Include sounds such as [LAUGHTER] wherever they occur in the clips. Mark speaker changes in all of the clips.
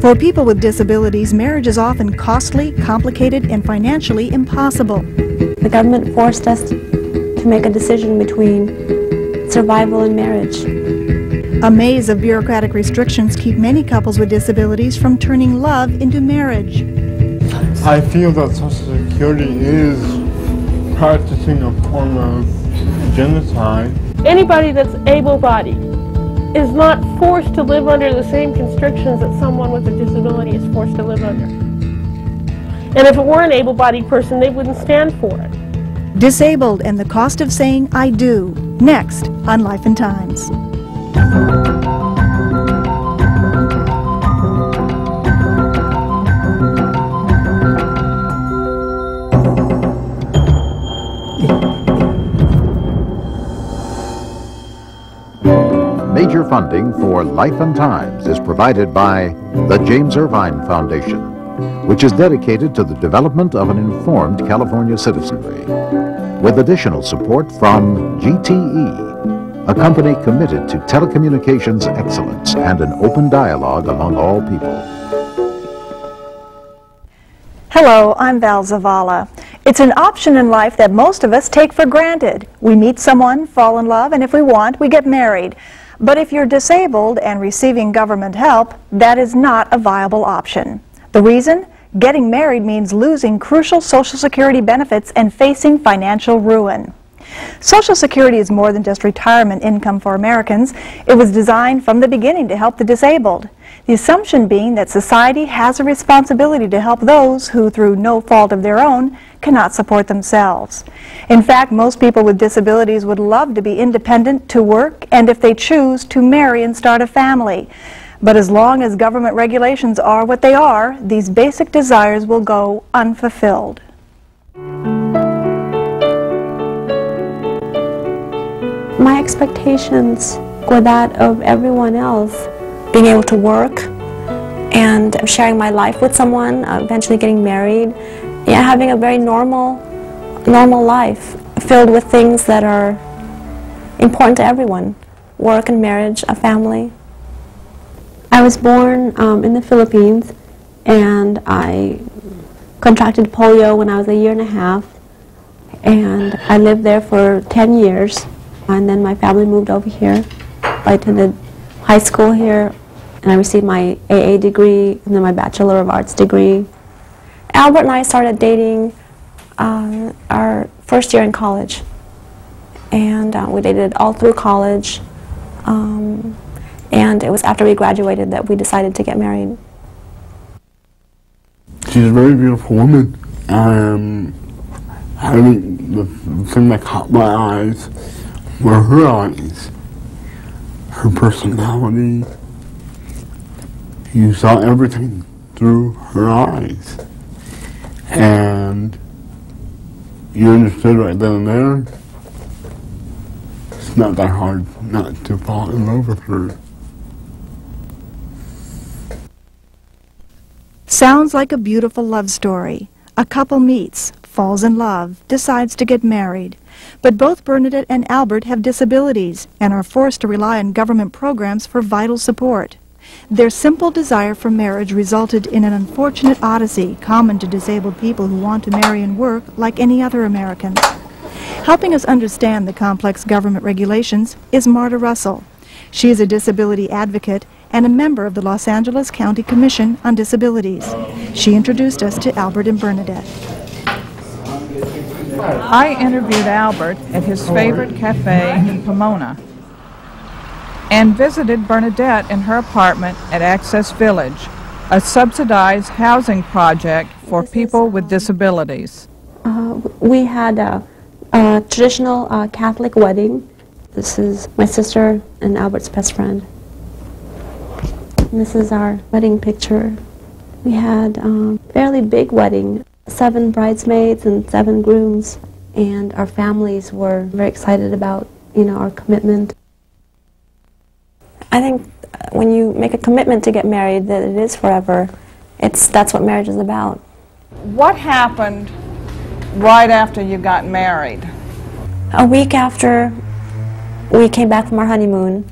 Speaker 1: For people with disabilities, marriage is often costly, complicated, and financially impossible.
Speaker 2: The government forced us to make a decision between survival and marriage.
Speaker 1: A maze of bureaucratic restrictions keep many couples with disabilities from turning love into marriage.
Speaker 3: I feel that Social Security is practicing a form of genocide.
Speaker 4: Anybody that's able-bodied is not forced to live under the same constrictions that someone with a disability is forced to live under. And if it were an able-bodied person, they wouldn't stand for it.
Speaker 1: Disabled and the cost of saying I do. Next on Life and Times.
Speaker 5: Major funding for Life and Times is provided by the James Irvine Foundation, which is dedicated to the development of an informed California citizenry, with additional support from GTE, a company committed to telecommunications excellence and an open dialogue among all people.
Speaker 1: Hello, I'm Val Zavala. It's an option in life that most of us take for granted. We meet someone, fall in love, and if we want, we get married. But if you're disabled and receiving government help, that is not a viable option. The reason? Getting married means losing crucial Social Security benefits and facing financial ruin. Social Security is more than just retirement income for Americans. It was designed from the beginning to help the disabled. The assumption being that society has a responsibility to help those who, through no fault of their own, cannot support themselves. In fact, most people with disabilities would love to be independent, to work, and if they choose, to marry and start a family. But as long as government regulations are what they are, these basic desires will go unfulfilled.
Speaker 2: My expectations were that of everyone else, being able to work and sharing my life with someone, uh, eventually getting married, yeah, having a very normal, normal life filled with things that are important to everyone, work and marriage, a family. I was born um, in the Philippines and I contracted polio when I was a year and a half and I lived there for 10 years and then my family moved over here. I attended high school here and I received my AA degree and then my Bachelor of Arts degree Albert and I started dating uh, our first year in college. And uh, we dated all through college. Um, and it was after we graduated that we decided to get married.
Speaker 3: She's a very beautiful woman. Um, I mean, the thing that caught my eyes were her eyes, her personality. You saw everything through her eyes and you understood right then and there, it's not that hard not to fall in love with her.
Speaker 1: Sounds like a beautiful love story. A couple meets, falls in love, decides to get married. But both Bernadette and Albert have disabilities and are forced to rely on government programs for vital support. Their simple desire for marriage resulted in an unfortunate odyssey common to disabled people who want to marry and work like any other Americans. Helping us understand the complex government regulations is Marta Russell. She is a disability advocate and a member of the Los Angeles County Commission on Disabilities. She introduced us to Albert and Bernadette.
Speaker 6: I interviewed Albert at his favorite cafe in Pomona and visited Bernadette in her apartment at Access Village, a subsidized housing project for people with disabilities.
Speaker 2: Uh, we had a, a traditional uh, Catholic wedding. This is my sister and Albert's best friend. This is our wedding picture. We had a um, fairly big wedding, seven bridesmaids and seven grooms, and our families were very excited about, you know, our commitment. I think when you make a commitment to get married that it is forever, it's, that's what marriage is about.
Speaker 6: What happened right after you got married?
Speaker 2: A week after we came back from our honeymoon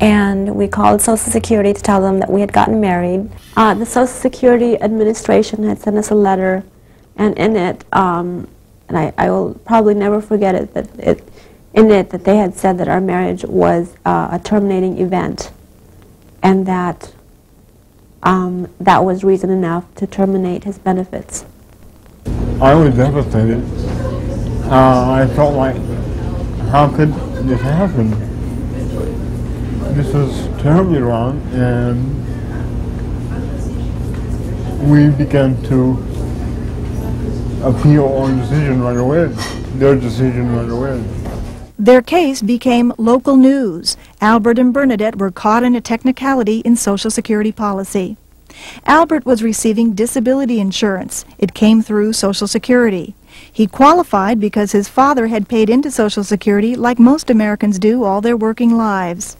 Speaker 2: and we called Social Security to tell them that we had gotten married. Uh, the Social Security Administration had sent us a letter, and in it, um, and I, I will probably never forget it, that it, in it that they had said that our marriage was uh, a terminating event, and that um, that was reason enough to terminate his benefits.
Speaker 3: I was devastated. Uh, I felt like, how could this happen? This is terribly wrong, and we began to appeal our decision right away, their decision right away.
Speaker 1: Their case became local news. Albert and Bernadette were caught in a technicality in Social Security policy. Albert was receiving disability insurance. It came through Social Security. He qualified because his father had paid into Social Security like most Americans do all their working lives.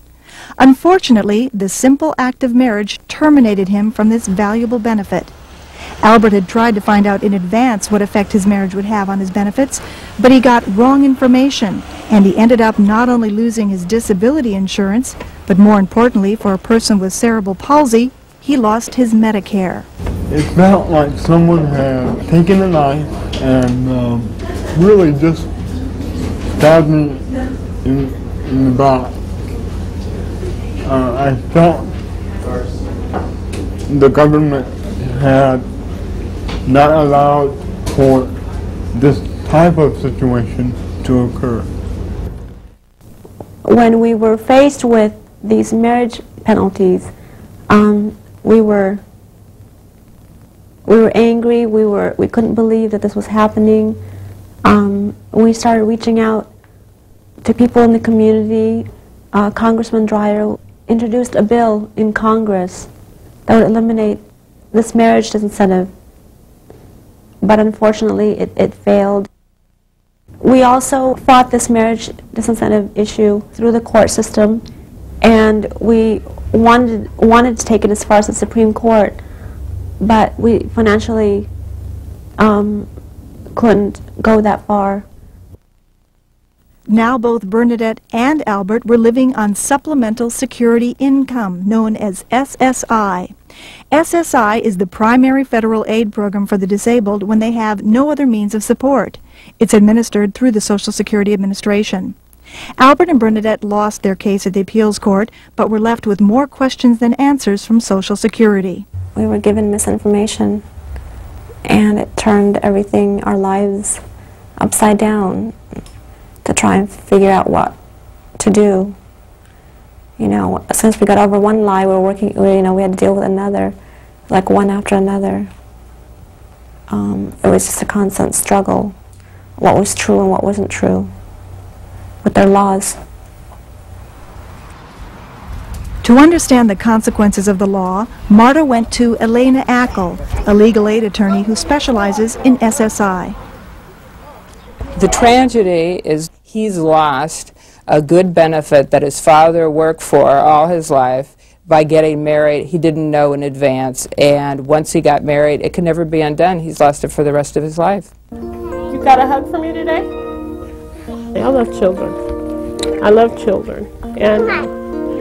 Speaker 1: Unfortunately, the simple act of marriage terminated him from this valuable benefit. Albert had tried to find out in advance what effect his marriage would have on his benefits, but he got wrong information, and he ended up not only losing his disability insurance, but more importantly, for a person with cerebral palsy, he lost his Medicare.
Speaker 3: It felt like someone had taken a knife and um, really just stabbed me in, in the back. Uh, I felt the government had not allowed for this type of situation to occur.
Speaker 2: When we were faced with these marriage penalties, um, we were we were angry. We were we couldn't believe that this was happening. Um, we started reaching out to people in the community. Uh, Congressman Dreier introduced a bill in Congress that would eliminate this marriage disincentive, but unfortunately it, it failed. We also fought this marriage disincentive issue through the court system, and we wanted, wanted to take it as far as the Supreme Court, but we financially um, couldn't go that far.
Speaker 1: Now both Bernadette and Albert were living on Supplemental Security Income, known as SSI. SSI is the primary federal aid program for the disabled when they have no other means of support. It's administered through the Social Security Administration. Albert and Bernadette lost their case at the appeals court, but were left with more questions than answers from Social Security.
Speaker 2: We were given misinformation, and it turned everything, our lives, upside down to try and figure out what to do. You know, since we got over one lie, we were working, we, you know, we had to deal with another, like one after another. Um, it was just a constant struggle, what was true and what wasn't true, with their laws.
Speaker 1: To understand the consequences of the law, Marta went to Elena Ackel, a legal aid attorney who specializes in SSI.
Speaker 7: The tragedy is he's lost a good benefit that his father worked for all his life by getting married. He didn't know in advance, and once he got married, it can never be undone. He's lost it for the rest of his life.
Speaker 4: You got a hug for me today? I love children. I love children. And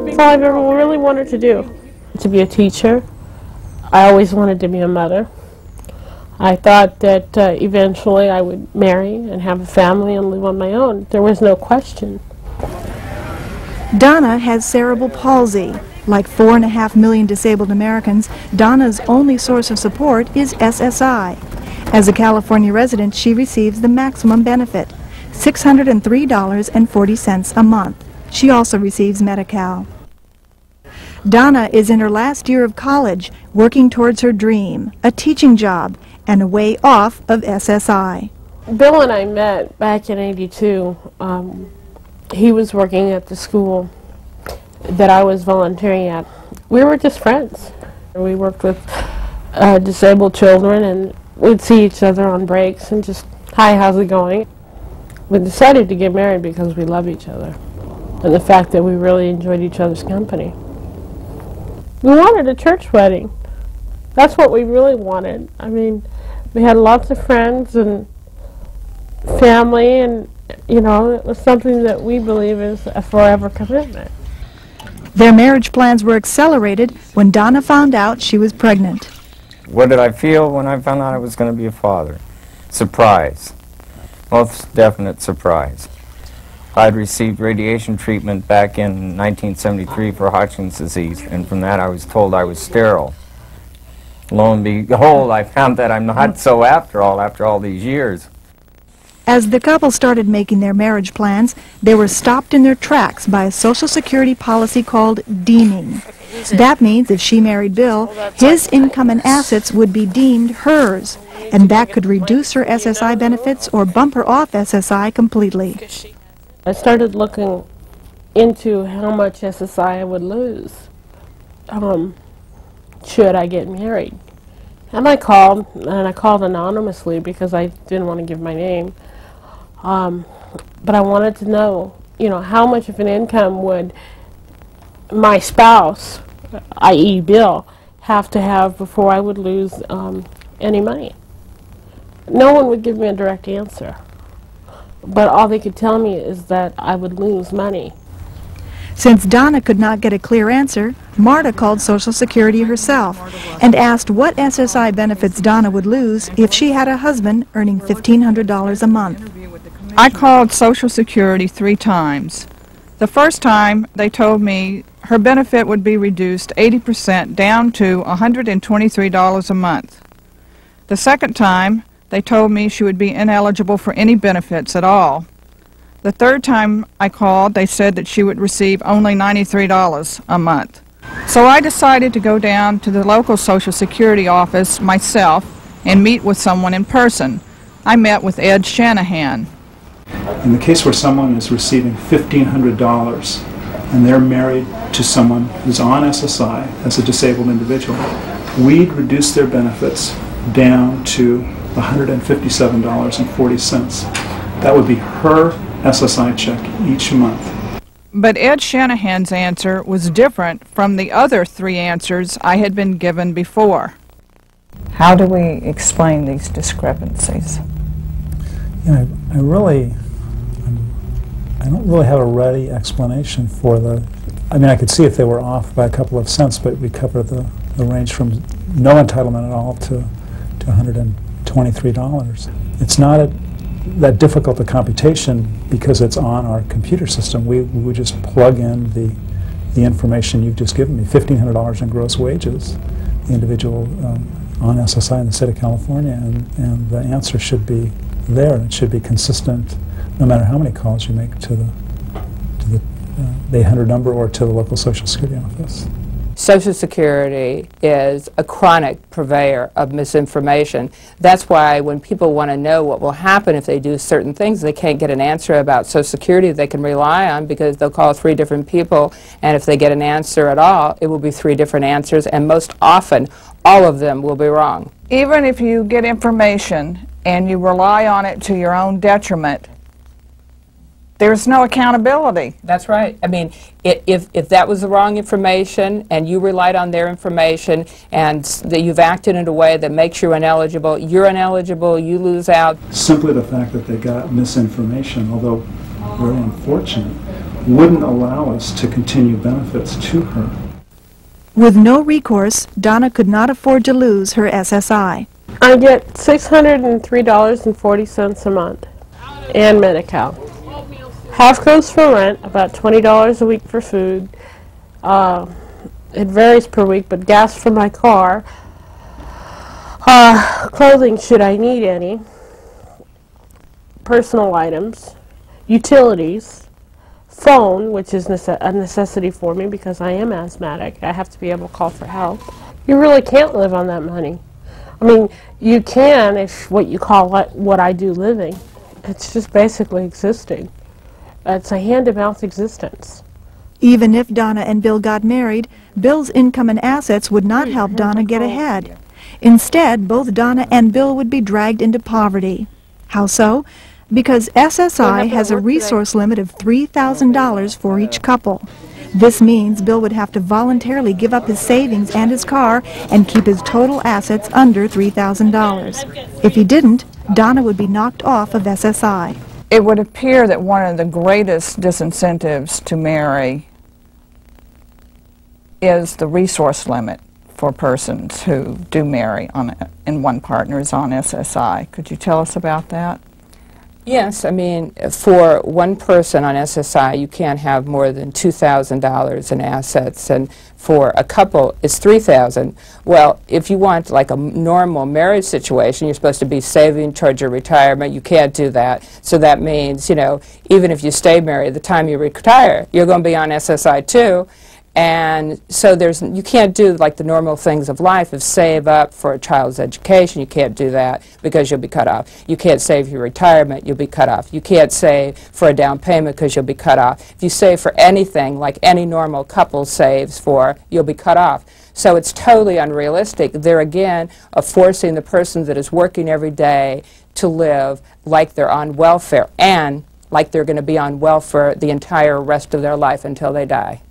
Speaker 4: that's all I've ever really wanted to do. To be a teacher. I always wanted to be a mother. I thought that uh, eventually I would marry and have a family and live on my own. There was no question.
Speaker 1: Donna has cerebral palsy. Like four and a half million disabled Americans, Donna's only source of support is SSI. As a California resident, she receives the maximum benefit, $603.40 a month. She also receives Medi-Cal. Donna is in her last year of college, working towards her dream, a teaching job, and a way off of SSI.
Speaker 4: Bill and I met back in 82. Um, he was working at the school that I was volunteering at. We were just friends. We worked with uh, disabled children and we'd see each other on breaks and just, hi, how's it going? We decided to get married because we love each other and the fact that we really enjoyed each other's company. We wanted a church wedding. That's what we really wanted. I mean, we had lots of friends and family and you know, it was something that we believe is a forever commitment.
Speaker 1: Their marriage plans were accelerated when Donna found out she was pregnant.
Speaker 8: What did I feel when I found out I was going to be a father? Surprise. Most definite surprise. I'd received radiation treatment back in 1973 for Hodgkin's disease, and from that I was told I was sterile. Lo and behold, I found that I'm not so after all, after all these years.
Speaker 1: As the couple started making their marriage plans, they were stopped in their tracks by a Social Security policy called deeming. That means if she married Bill, his income and assets would be deemed hers, and that could reduce her SSI benefits or bump her off SSI completely.
Speaker 4: I started looking into how much SSI I would lose um, should I get married. And I called, and I called anonymously because I didn't want to give my name. Um, but I wanted to know, you know, how much of an income would my spouse, i.e. Bill, have to have before I would lose um, any money. No one would give me a direct answer. But all they could tell me is that I would lose money.
Speaker 1: Since Donna could not get a clear answer, Marta called Social Security herself and asked what SSI benefits Donna would lose if she had a husband earning $1,500 a month.
Speaker 6: I called Social Security three times. The first time, they told me her benefit would be reduced 80% down to $123 a month. The second time, they told me she would be ineligible for any benefits at all. The third time I called, they said that she would receive only $93 a month. So I decided to go down to the local Social Security office myself and meet with someone in person. I met with Ed Shanahan.
Speaker 9: In the case where someone is receiving $1,500 and they're married to someone who's on SSI as a disabled individual, we'd reduce their benefits down to $157.40. That would be her SSI check each month.
Speaker 6: But Ed Shanahan's answer was different from the other three answers I had been given before. How do we explain these discrepancies?
Speaker 10: You know, I really, I don't really have a ready explanation for the, I mean, I could see if they were off by a couple of cents, but we cover the, the range from no entitlement at all to, to $123. It's not a, that difficult a computation because it's on our computer system. We, we would just plug in the, the information you've just given me, $1,500 in gross wages, the individual um, on SSI in the state of California, and, and the answer should be there, and it should be consistent no matter how many calls you make to the, to the, uh, the 800 number or to the local Social Security office.
Speaker 7: Social Security is a chronic purveyor of misinformation. That's why when people want to know what will happen if they do certain things, they can't get an answer about Social Security they can rely on because they'll call three different people, and if they get an answer at all, it will be three different answers, and most often, all of them will be wrong.
Speaker 6: Even if you get information and you rely on it to your own detriment, there's no accountability.
Speaker 7: That's right. I mean, i if, if that was the wrong information and you relied on their information and that you've acted in a way that makes you ineligible, you're ineligible, you lose out.
Speaker 9: Simply the fact that they got misinformation, although very unfortunate, wouldn't allow us to continue benefits to her.
Speaker 1: With no recourse, Donna could not afford to lose her SSI.
Speaker 4: I get $603.40 a month and Medi-Cal. Half goes for rent, about $20 a week for food. Uh, it varies per week, but gas for my car. Uh, clothing, should I need any. Personal items. Utilities. Phone, which is nece a necessity for me because I am asthmatic. I have to be able to call for help. You really can't live on that money. I mean, you can if what you call what, I do living. It's just basically existing. It's a hand-to-mouth existence.
Speaker 1: Even if Donna and Bill got married, Bill's income and assets would not help Donna get ahead. Instead, both Donna and Bill would be dragged into poverty. How so? Because SSI has a resource limit of $3,000 for each couple. This means Bill would have to voluntarily give up his savings and his car and keep his total assets under $3,000. If he didn't, Donna would be knocked off of SSI.
Speaker 6: It would appear that one of the greatest disincentives to marry is the resource limit for persons who do marry on, and one partner is on SSI. Could you tell us about that?
Speaker 7: Yes, I mean, for one person on SSI, you can't have more than $2,000 in assets, and for a couple, it's 3000 Well, if you want like a normal marriage situation, you're supposed to be saving towards your retirement. You can't do that. So that means, you know, even if you stay married, the time you retire, you're going to be on SSI too, and so there's, you can't do like the normal things of life of save up for a child's education. You can't do that because you'll be cut off. You can't save your retirement. You'll be cut off. You can't save for a down payment because you'll be cut off. If you save for anything like any normal couple saves for, you'll be cut off. So it's totally unrealistic. There again of forcing the person that is working every day to live like they're on welfare and like they're going to be on welfare the entire rest of their life until they die.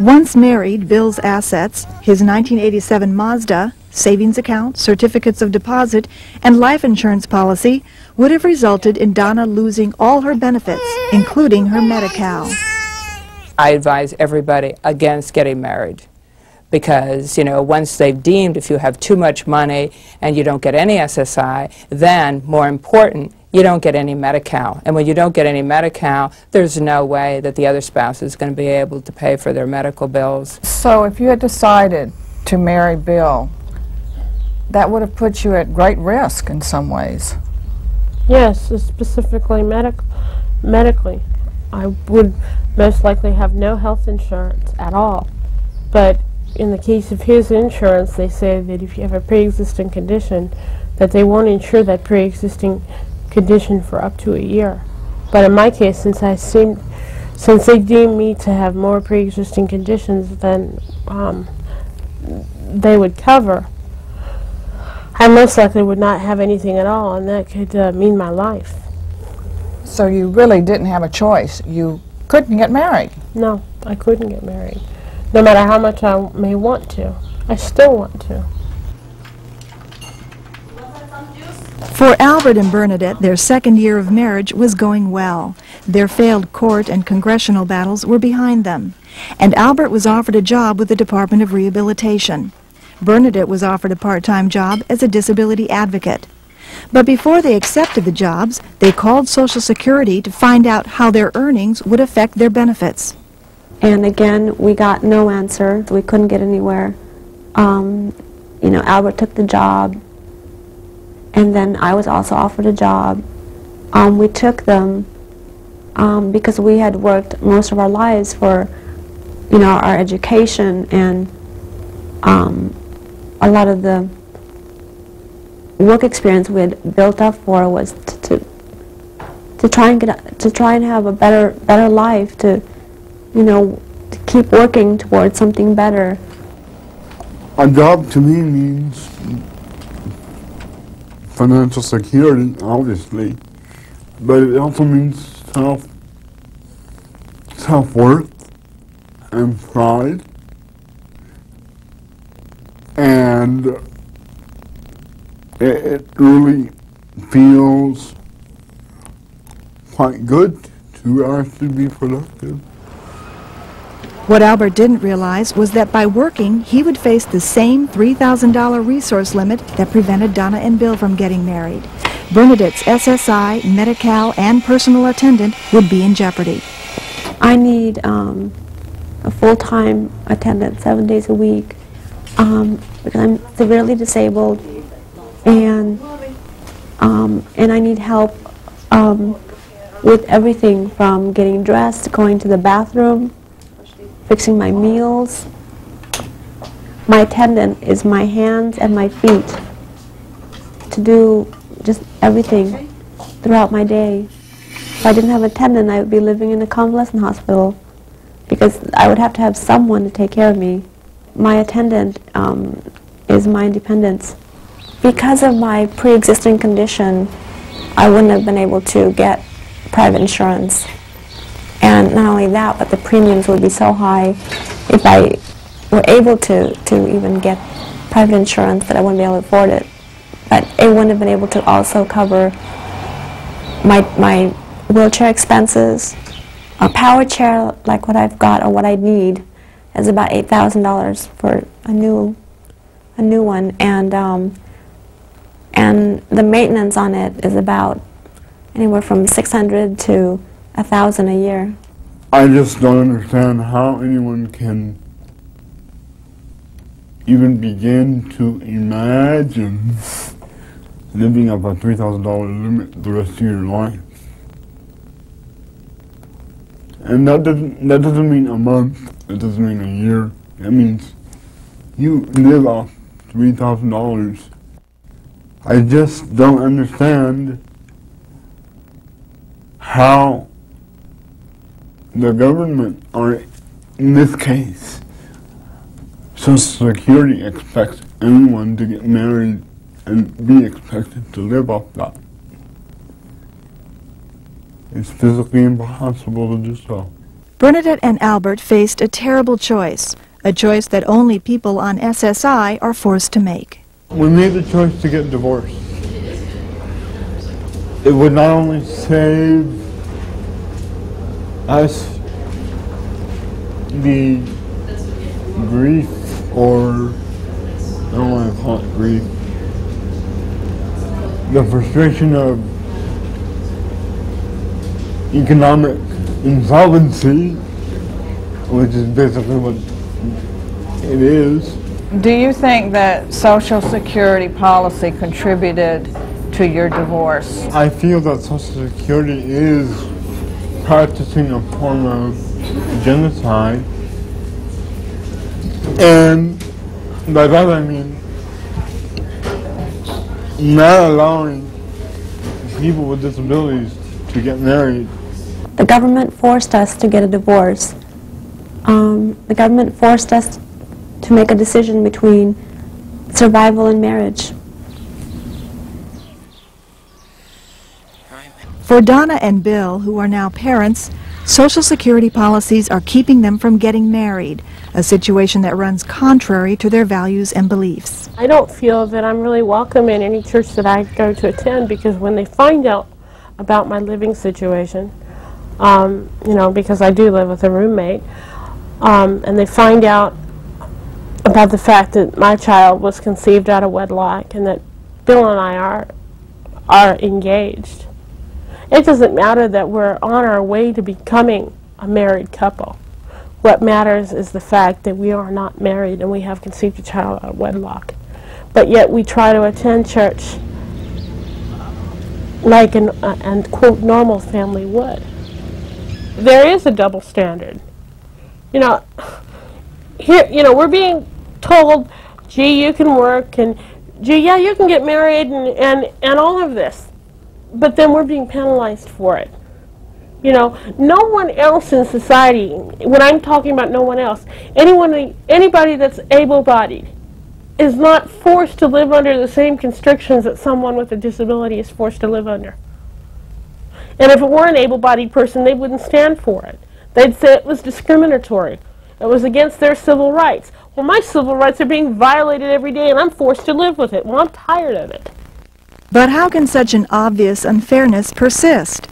Speaker 1: Once married, Bill's assets, his 1987 Mazda, savings account, certificates of deposit, and life insurance policy would have resulted in Donna losing all her benefits, including her Medi-Cal.
Speaker 7: I advise everybody against getting married because, you know, once they've deemed if you have too much money and you don't get any SSI, then, more important, you don't get any Medi-Cal. And when you don't get any Medi-Cal, there's no way that the other spouse is going to be able to pay for their medical bills.
Speaker 6: So if you had decided to marry Bill, that would have put you at great risk in some ways.
Speaker 4: Yes, specifically medic medically. I would most likely have no health insurance at all. But in the case of his insurance, they say that if you have a pre-existing condition, that they won't insure that pre-existing condition for up to a year. But in my case, since I seem, since they deem me to have more pre-existing conditions than um, they would cover, I most likely would not have anything at all, and that could uh, mean my life.
Speaker 6: So you really didn't have a choice. You couldn't get married.
Speaker 4: No, I couldn't get married. No matter how much I may want to. I still want to.
Speaker 1: For Albert and Bernadette, their second year of marriage was going well. Their failed court and congressional battles were behind them, and Albert was offered a job with the Department of Rehabilitation. Bernadette was offered a part-time job as a disability advocate. But before they accepted the jobs, they called Social Security to find out how their earnings would affect their benefits.
Speaker 2: And again, we got no answer. We couldn't get anywhere. Um, you know, Albert took the job. And then I was also offered a job. Um, we took them um, because we had worked most of our lives for, you know, our education and um, a lot of the work experience we had built up for was to, to, to try and get to try and have a better better life to you know to keep working towards something better.
Speaker 3: A job to me means financial security, obviously, but it also means self self worth and pride, and it, it really feels quite good to actually be productive.
Speaker 1: What Albert didn't realize was that by working, he would face the same $3,000 resource limit that prevented Donna and Bill from getting married. Bernadette's SSI, Medi-Cal, and personal attendant would be in jeopardy.
Speaker 2: I need um, a full-time attendant seven days a week um, because I'm severely disabled and um, and I need help um, with everything from getting dressed, going to the bathroom, fixing my meals. My attendant is my hands and my feet to do just everything throughout my day. If I didn't have an attendant, I would be living in a convalescent hospital because I would have to have someone to take care of me. My attendant um, is my independence. Because of my pre-existing condition, I wouldn't have been able to get private insurance. And not only that, but the premiums would be so high if I were able to, to even get private insurance that I wouldn't be able to afford it. But it wouldn't have been able to also cover my, my wheelchair expenses. A power chair, like what I've got or what I need, is about $8,000 for a new, a new one. And, um, and the maintenance on it is about anywhere from 600 to 1,000 a year.
Speaker 3: I just don't understand how anyone can even begin to imagine living up a $3,000 limit the rest of your life. And that doesn't, that doesn't mean a month, it doesn't mean a year. That means you live off $3,000. I just don't understand how the government, or in this case, Social Security expects anyone to get married and be expected to live off that. It's physically impossible to do so.
Speaker 1: Bernadette and Albert faced a terrible choice, a choice that only people on SSI are forced to make.
Speaker 3: We made the choice to get divorced. It would not only save us the grief or I don't want to call it grief, the frustration of economic insolvency, which is basically what it is.
Speaker 6: Do you think that Social Security policy contributed to your divorce?
Speaker 3: I feel that Social Security is practicing a form of genocide. And by that I mean not allowing people with disabilities to get married.
Speaker 2: The government forced us to get a divorce. Um, the government forced us to make a decision between survival and marriage.
Speaker 1: For Donna and Bill, who are now parents, Social Security policies are keeping them from getting married, a situation that runs contrary to their values and beliefs.
Speaker 4: I don't feel that I'm really welcome in any church that I go to attend because when they find out about my living situation, um, you know, because I do live with a roommate, um, and they find out about the fact that my child was conceived out of wedlock and that Bill and I are are engaged. It doesn't matter that we're on our way to becoming a married couple. What matters is the fact that we are not married and we have conceived a child out of wedlock. But yet we try to attend church like an uh, and quote normal family would. There is a double standard. You know, here you know we're being told, gee, you can work and gee, yeah, you can get married and and and all of this but then we're being penalized for it. You know, no one else in society, when I'm talking about no one else, anyone, anybody that's able-bodied is not forced to live under the same constrictions that someone with a disability is forced to live under. And if it were an able-bodied person, they wouldn't stand for it. They'd say it was discriminatory. It was against their civil rights. Well, my civil rights are being violated every day, and I'm forced to live with it. Well, I'm tired of it.
Speaker 1: But how can such an obvious unfairness persist?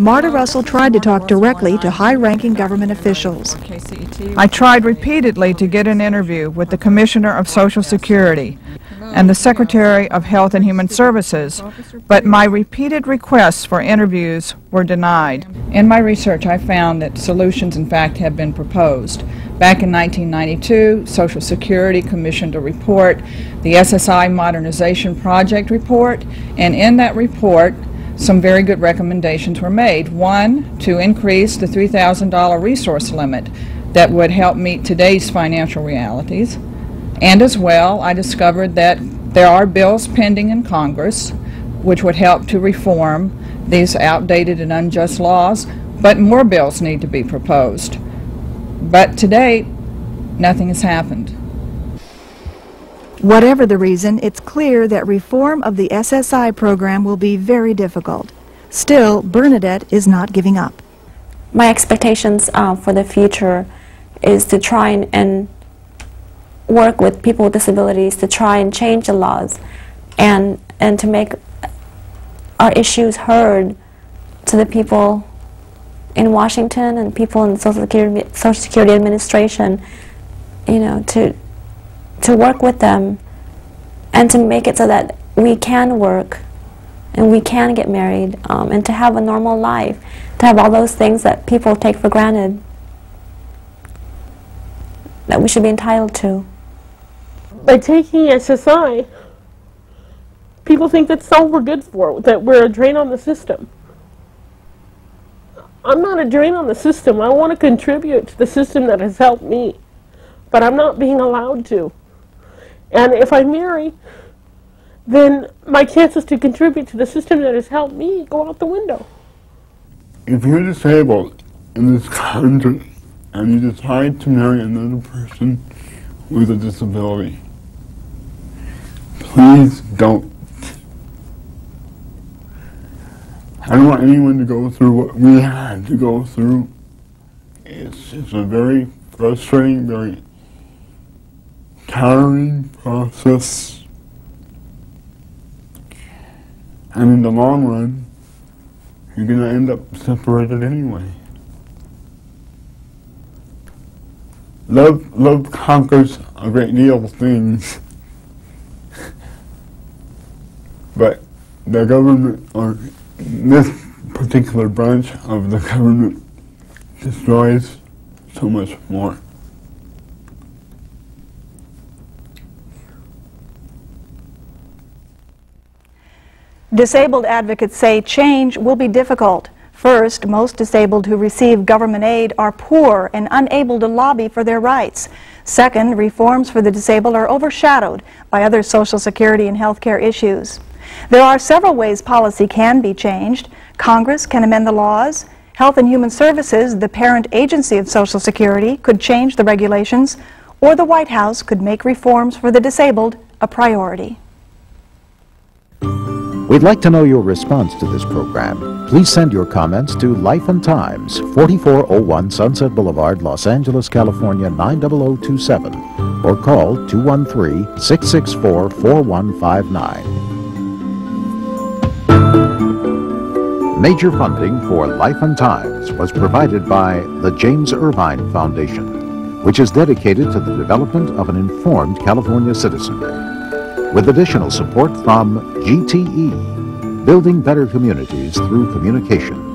Speaker 1: Marta Russell tried to talk directly to high-ranking government officials.
Speaker 6: I tried repeatedly to get an interview with the Commissioner of Social Security and the Secretary of Health and Human Services, but my repeated requests for interviews were denied. In my research, I found that solutions, in fact, have been proposed. Back in 1992, Social Security commissioned a report, the SSI Modernization Project report, and in that report, some very good recommendations were made. One, to increase the $3,000 resource limit that would help meet today's financial realities. And as well, I discovered that there are bills pending in Congress which would help to reform these outdated and unjust laws, but more bills need to be proposed. But today, nothing has happened.
Speaker 1: Whatever the reason, it's clear that reform of the SSI program will be very difficult. Still, Bernadette is not giving up.
Speaker 2: My expectations uh, for the future is to try and, and work with people with disabilities to try and change the laws and, and to make our issues heard to the people in Washington and people in the Social Security, Social Security Administration, you know, to, to work with them and to make it so that we can work and we can get married um, and to have a normal life, to have all those things that people take for granted that we should be entitled to.
Speaker 4: By taking SSI, people think that's all we're good for, that we're a drain on the system. I'm not a drain on the system. I want to contribute to the system that has helped me, but I'm not being allowed to. And if I marry, then my chances to contribute to the system that has helped me go out the window.
Speaker 3: If you're disabled in this country and you decide to marry another person with a disability, please don't. I don't want anyone to go through what we had to go through. It's, it's a very frustrating, very tiring process. And in the long run, you're going to end up separated anyway. Love, love conquers a great deal of things. [LAUGHS] but the government, or this particular branch of the government, destroys so much more.
Speaker 1: Disabled advocates say change will be difficult. First, most disabled who receive government aid are poor and unable to lobby for their rights. Second, reforms for the disabled are overshadowed by other Social Security and health care issues. There are several ways policy can be changed. Congress can amend the laws. Health and Human Services, the parent agency of Social Security, could change the regulations, or the White House could make reforms for the disabled a priority.
Speaker 5: We'd like to know your response to this program. Please send your comments to Life and Times, 4401 Sunset Boulevard, Los Angeles, California 90027, or call 213-664-4159. Major funding for Life and Times was provided by the James Irvine Foundation, which is dedicated to the development of an informed California citizenry with additional support from GTE, Building Better Communities Through Communication.